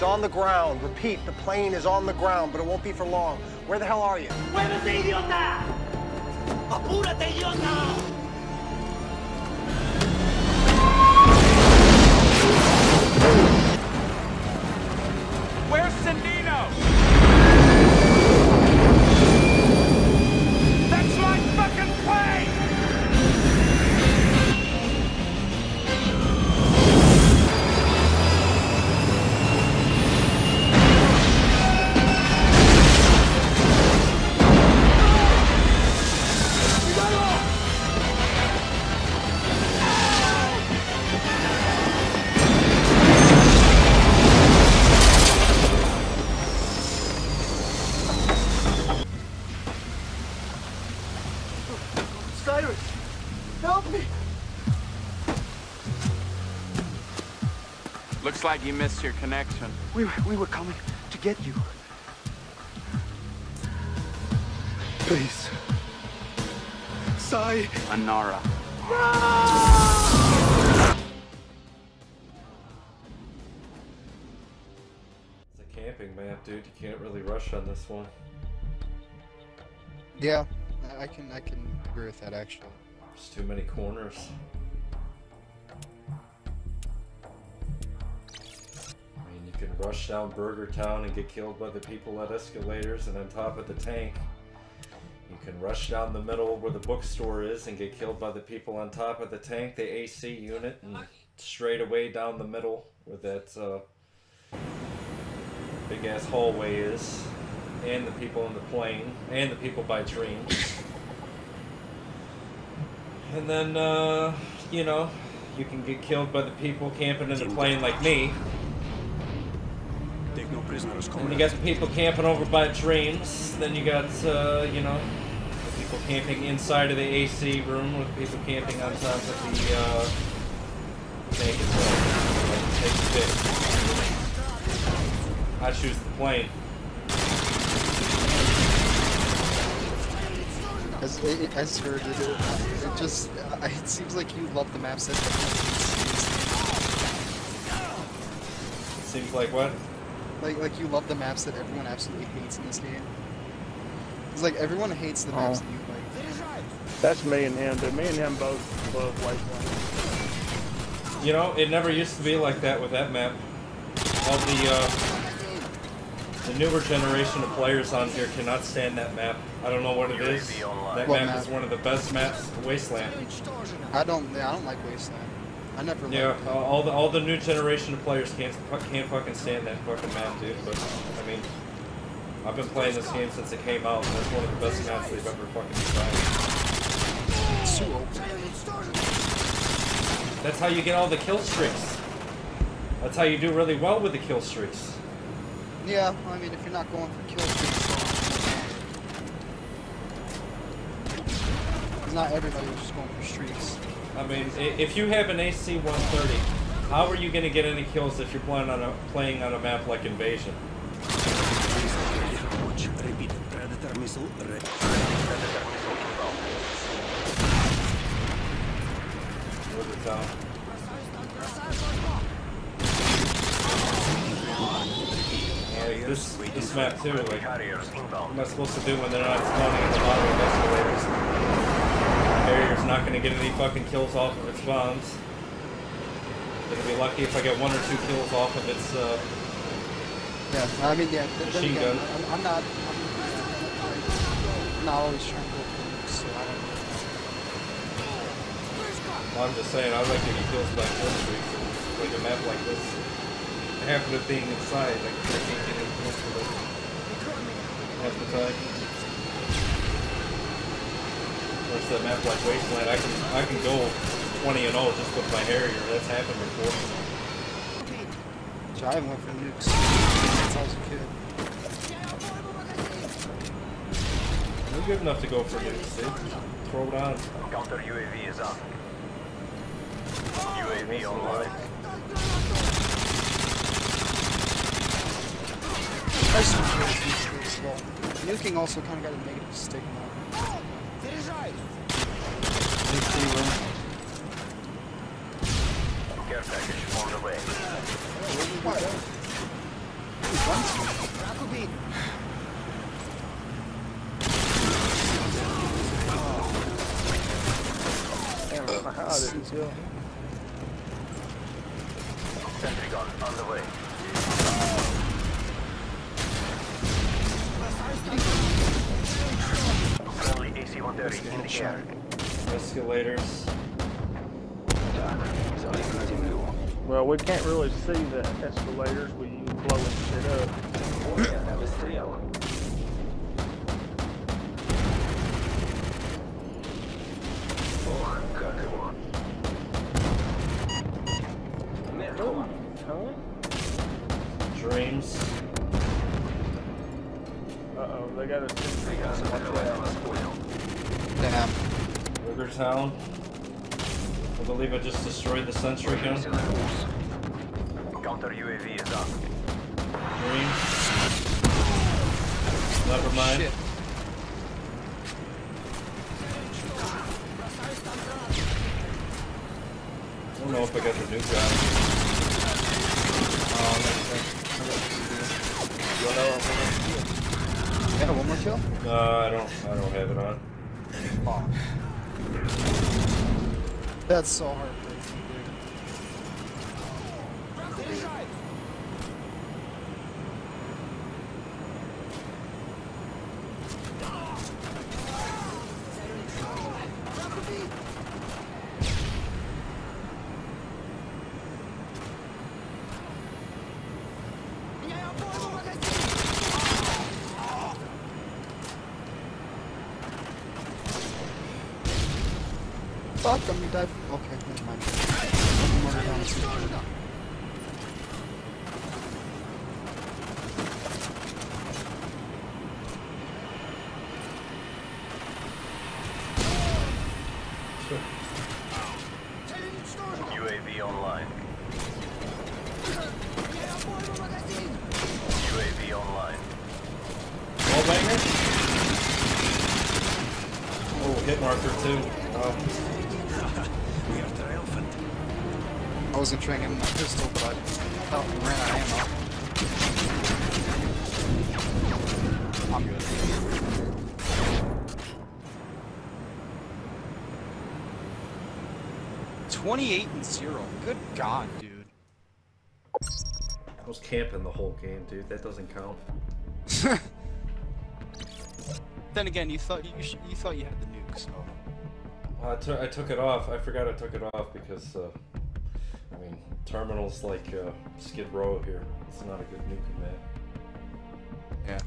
It's on the ground. Repeat, the plane is on the ground, but it won't be for long. Where the hell are you? ¡Muévete, idiota! ¡Apúrate, idiota! Where's Sandino? Looks like you missed your connection. We were, we were coming to get you. Please. Sai. Anara. It's a camping map, dude. You can't really rush on this one. Yeah, I- I can I can agree with that actually. There's too many corners. Can rush down Burger Town and get killed by the people at escalators and on top of the tank. You can rush down the middle where the bookstore is and get killed by the people on top of the tank, the AC unit, and straight away down the middle where that uh, big ass hallway is, and the people in the plane, and the people by dreams. And then, uh, you know, you can get killed by the people camping in the plane like me. Take no prisoners, And you got some people camping over by dreams. Then you got, uh, you know, people camping inside of the AC room with people camping on top of the, uh, tank itself. Take your. I choose the plane. As as heard it, it just uh, it seems like you love the maps that Seems like what? Like like you love the maps that everyone absolutely hates in this game. It's like everyone hates the maps Oh. that you like. That's me and him, but me and him both love Wasteland. You know, it never used to be like that with that map. All the uh, the newer generation of players on here cannot stand that map. I don't know what it is. That What map, map? is one of the best maps, Wasteland. I don't yeah, I don't like Wasteland. I never Yeah, uh, all the all the new generation of players can't can't fucking stand that fucking map, dude. But I mean, I've been playing this game since it came out, and it's one of the best maps they've ever fucking designed. That's how you get all the kill streaks. That's how you do really well with the kill streaks. Yeah, I mean if you're not going for kill streaks, not everybody was just going for streaks. I mean, if you have an AC 130, how are you going to get any kills if you're playing on a playing on a map like Invasion? Like this this map too. Like, what am I supposed to do when they're not spawning at the bottom of escalators? Harrier's not going to get any fucking kills off of its bombs. Gonna be lucky if I get one or two kills off of its. Uh, Yeah, I mean, yeah, Machine again, gun. I'm, I'm not, I'm, not always trying to go for so I don't well, I'm just saying, I like to get kills by kill streaks. Like a map like this, half of it being inside, like I can't get any kills with it. Half the time. Whereas that map like Wasteland, I can I can go 20 and 0 just with my Harrier. That's happened before. So I haven't went for nukes since I was a kid. You're good enough to go for nukes, dude. Throw it on. Counter UAV is up. UAV online. I just don't feel like nukes really slow. Nuking also kind of got a negative stigma receiver. Care package on the way. Oh. Damn, how hard. Sentry gun on the way. Escalators. Well, we can't really see the escalators. We use blowing shit up. Huh? Dreams. Uh-oh, they got a sentry gun. Watch out. Damn. Burger Town. I believe I just destroyed the sentry gun. Counter UAV is up. Dreams. Never mind. Shit. I don't know if I got the new guy. Um, yeah, one more kill? No, I don't. I don't have it on. Oh. That's so heartbreaking, dude. Fuck, I'm gonna die. Okay, never mind. One more down, it's good. UAV online. UAV online. Wall banger. Oh, hit marker too. Wow. Um, I was gonna try and get my pistol, but I felt we ran out of ammo. I'm good. Twenty-eight and zero. Good God, dude. I was camping the whole game, dude. That doesn't count. then again, you thought you sh- you thought you had the nuke, so I took it off. I forgot I took it off because, uh, I mean, terminals like uh, Skid Row here. It's not a good nuke map. yeah.